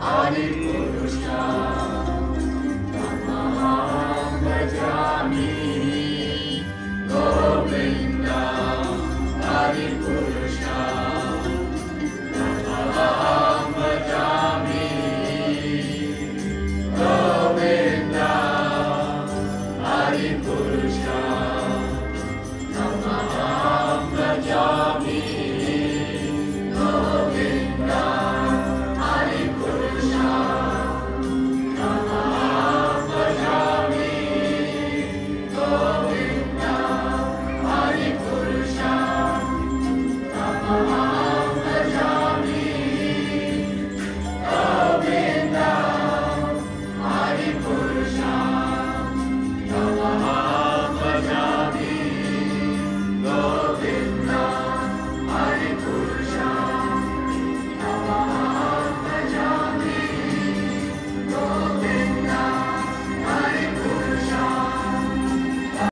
Hare Krishna, Namah Bhajami.